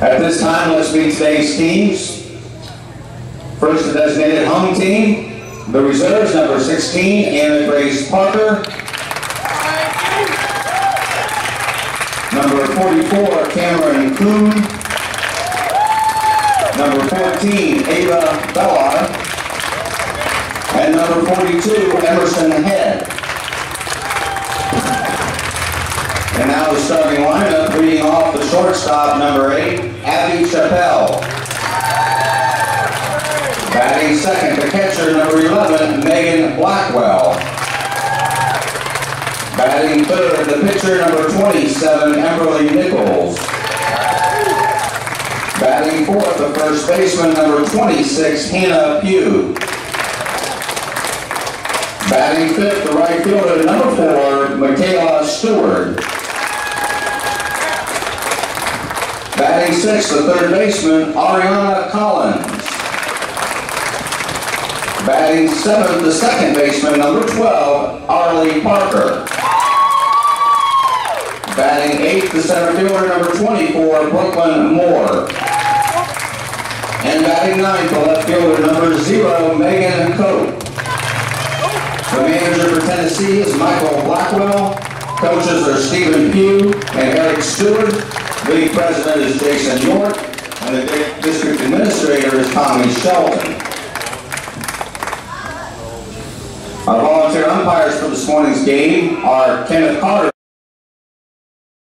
At this time, let's meet today's teams. First, the designated home team, the reserves, number 16, Anna Grace Parker. Number 44, Cameron Kuhn. Number 14, Ava Bellar. And number 42, Emerson Head. And now the starting lineup, reading off the shortstop, number eight, Abby Chappelle. Batting second, the catcher, number 11, Megan Blackwell. Batting third, the pitcher, number 27, Emberly Nichols. Batting fourth, the first baseman, number 26, Hannah Pugh. Batting fifth, the right fielder, number four, Michaela Stewart. Batting sixth, the third baseman, Ariana Collins. Batting seventh, the second baseman, number 12, Arlie Parker. Batting eighth, the center fielder, number 24, Brooklyn Moore. And batting ninth, the left fielder, number zero, Megan Cope. The manager for Tennessee is Michael Blackwell. Coaches are Stephen Pugh and Eric Stewart. League president is Jason York. And the di- district administrator is Tommy Shelton. Our volunteer umpires for this morning's game are Kenneth Carter.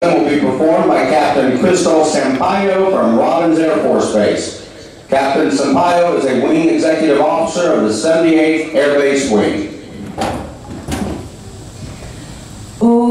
will be performed by Captain Crystal Sampaio from Robins Air Force Base. Captain Sampaio is a wing executive officer of the 78th Air Base Wing. Oh,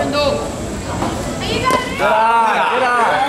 Get out! Get out!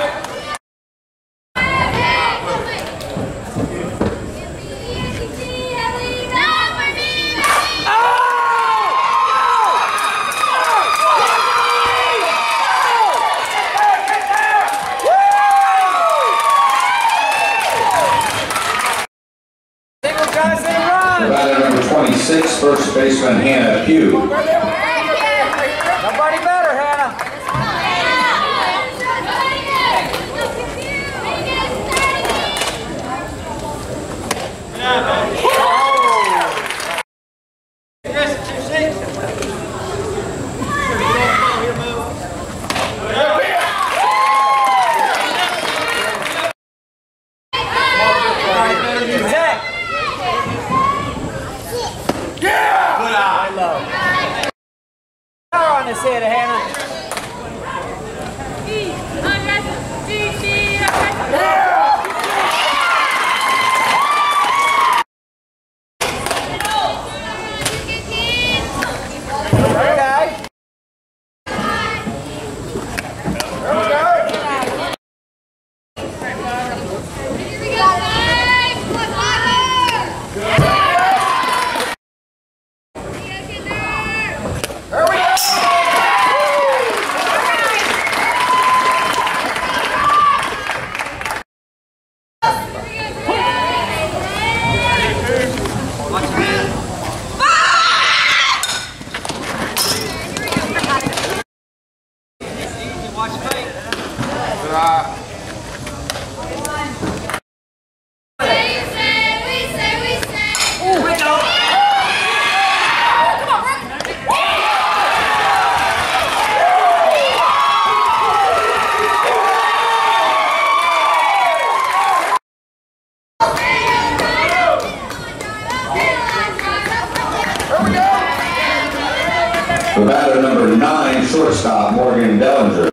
The batter number nine, shortstop Morgan Dellinger.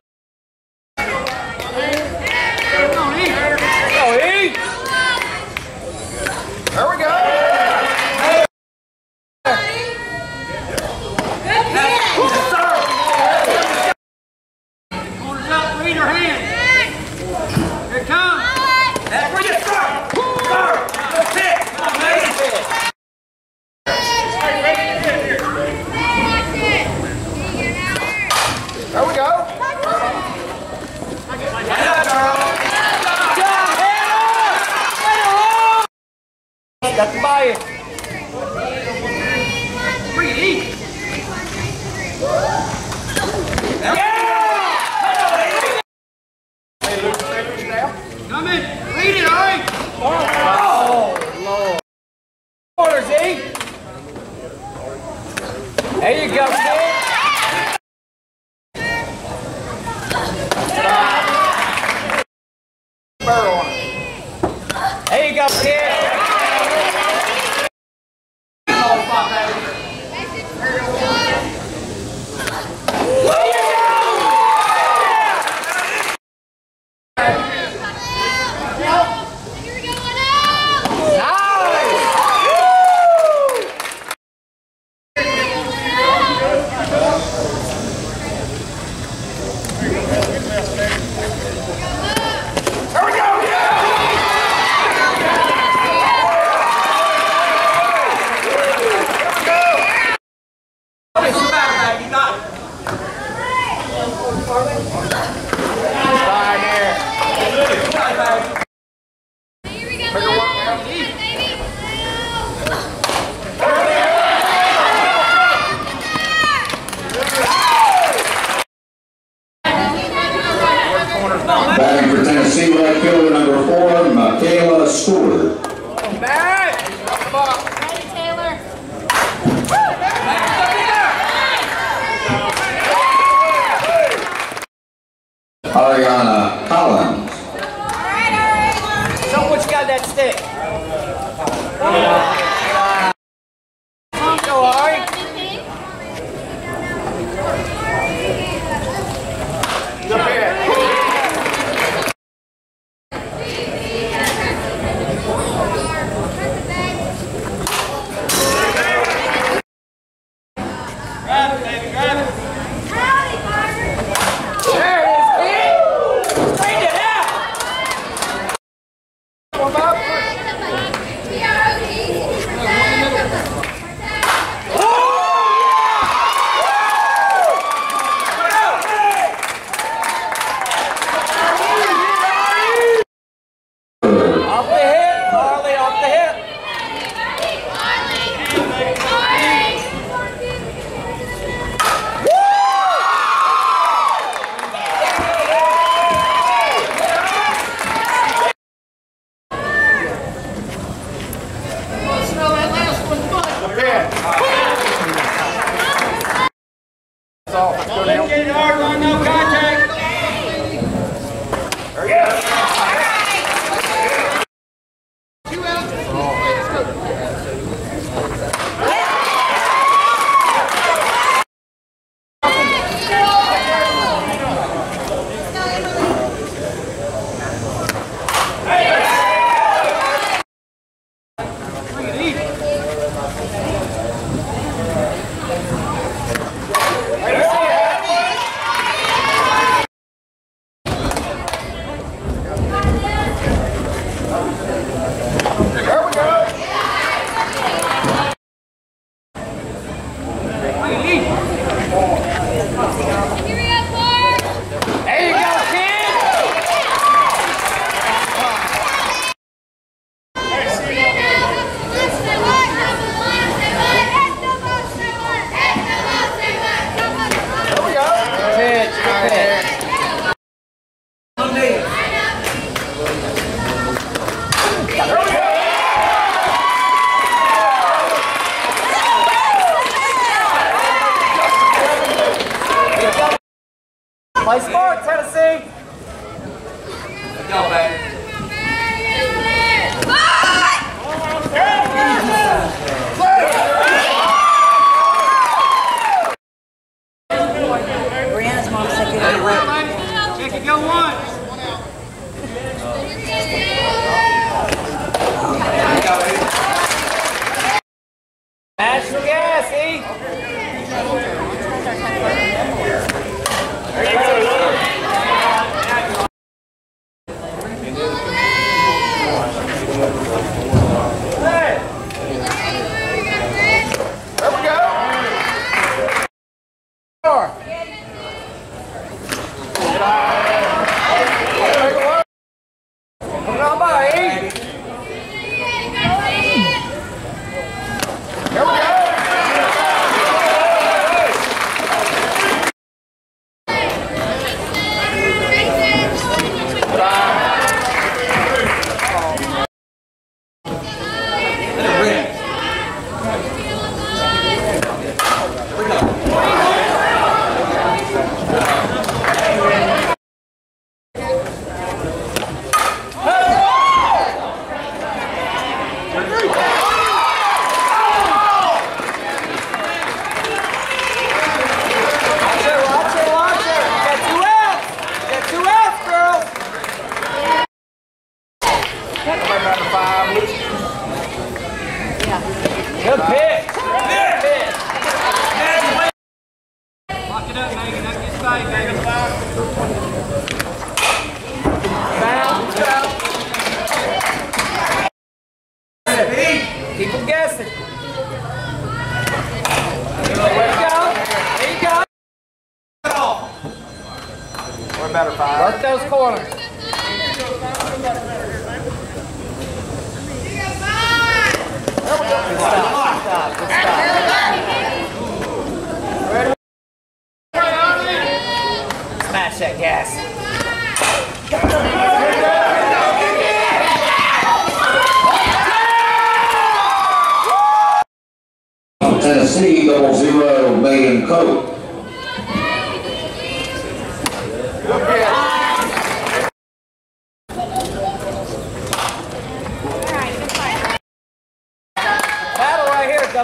There you go, Batting for Tennessee, right fielder number four, Michaela Stewart. Back! Taylor. Ariana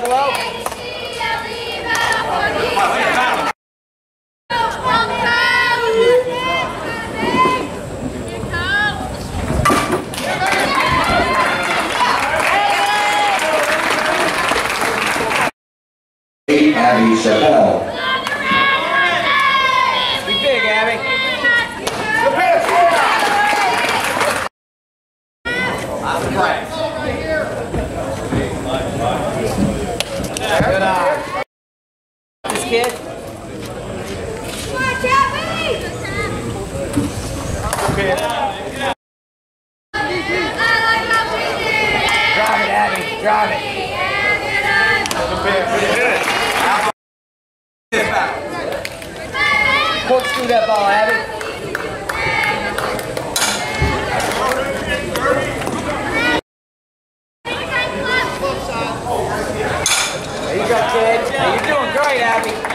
double out. You kid. You're doing great, Abby.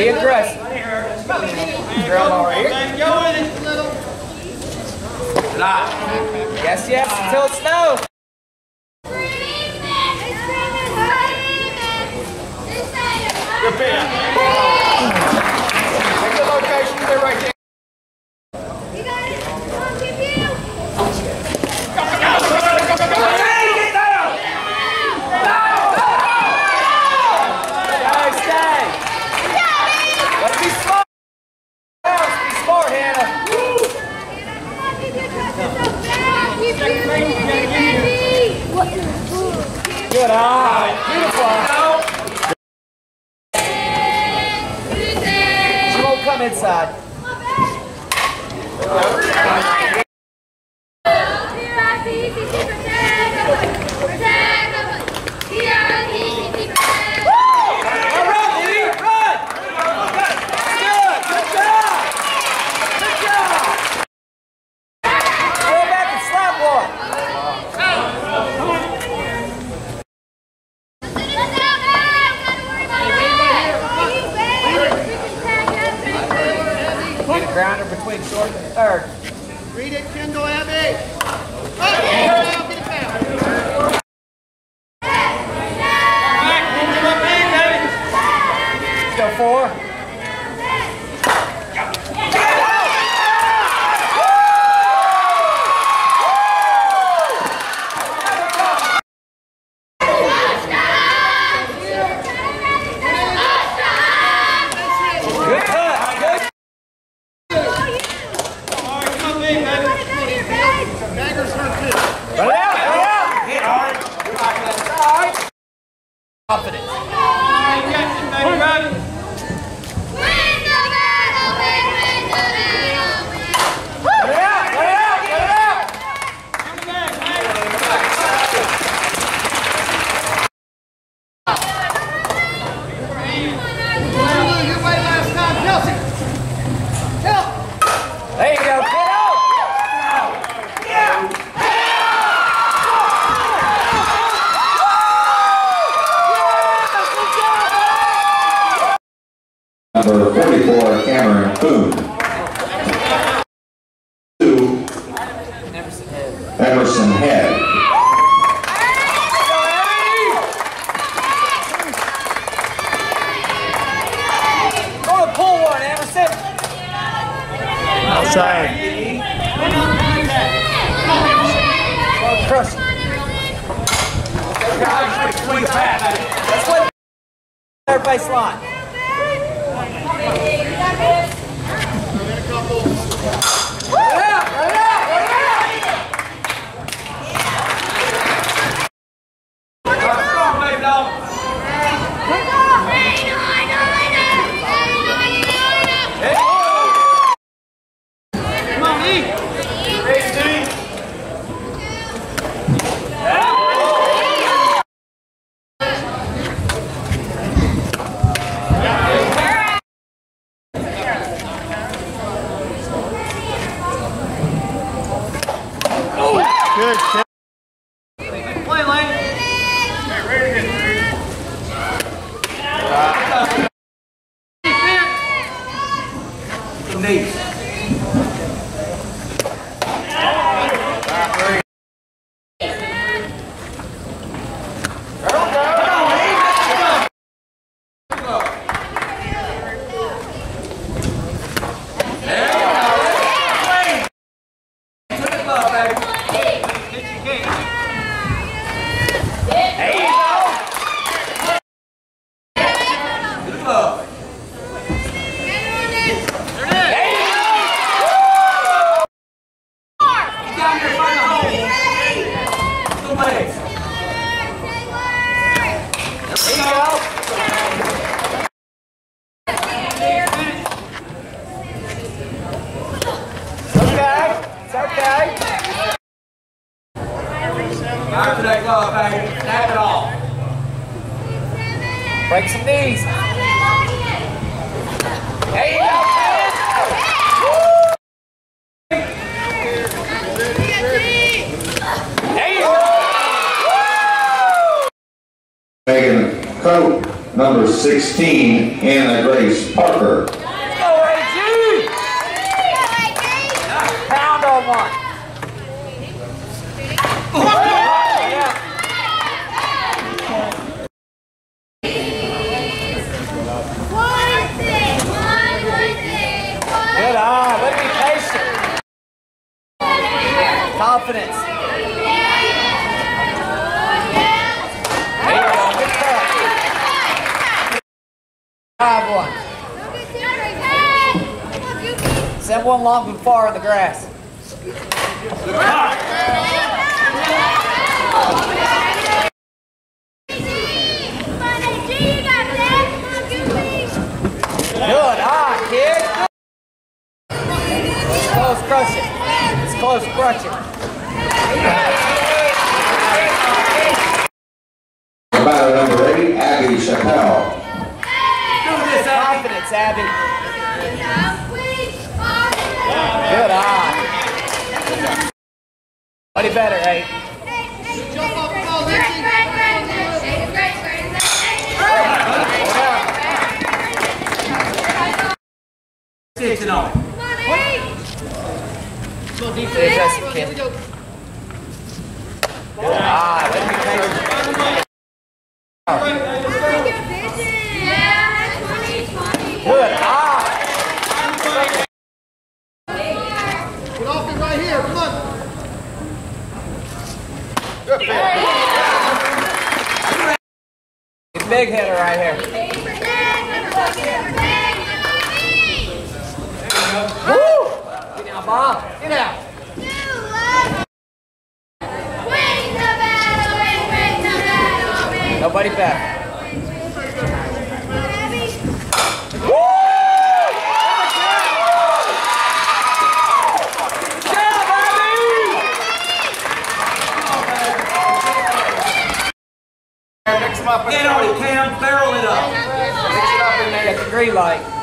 Be aggressive. Grandma right here. Yes, yes, until it snows. Be patient. Confidence. There you go. Good cut. Five one. Send one long but far in the grass. Good eye, kid. It's close, crush it. Crush it. Batter number 8, Abby Chappelle. Do this, Abby. Confidence, Abby. There's that kid. Good eye. Let me patient. Good eye. Big hitter right here. Woo! Get out, Bob. Get out. Nobody back. Get on it, Cam. Barrel it up. Mix it up and Get the green light.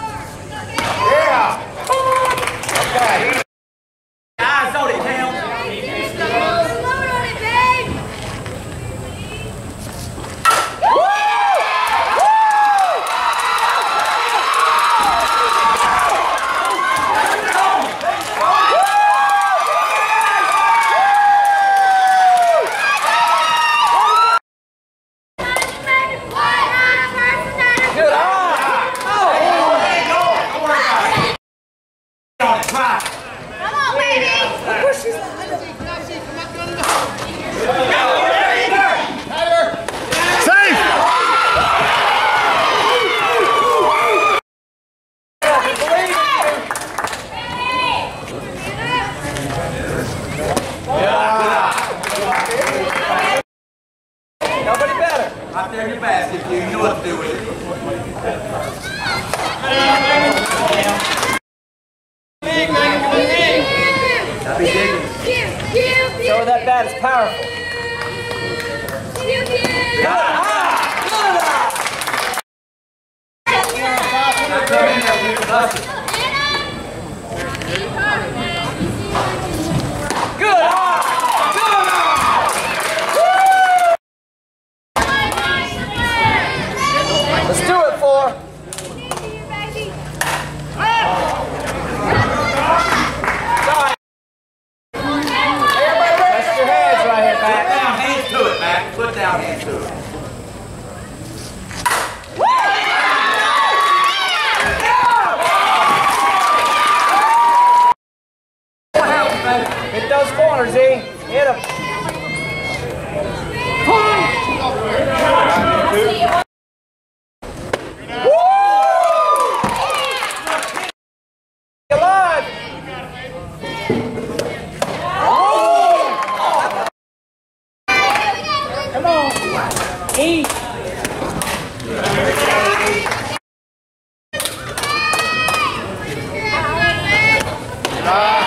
감사합니다.